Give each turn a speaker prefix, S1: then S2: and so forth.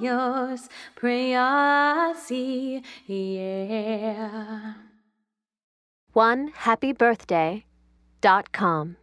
S1: yours. Pray I see, yeah.
S2: One happy birthday dot com.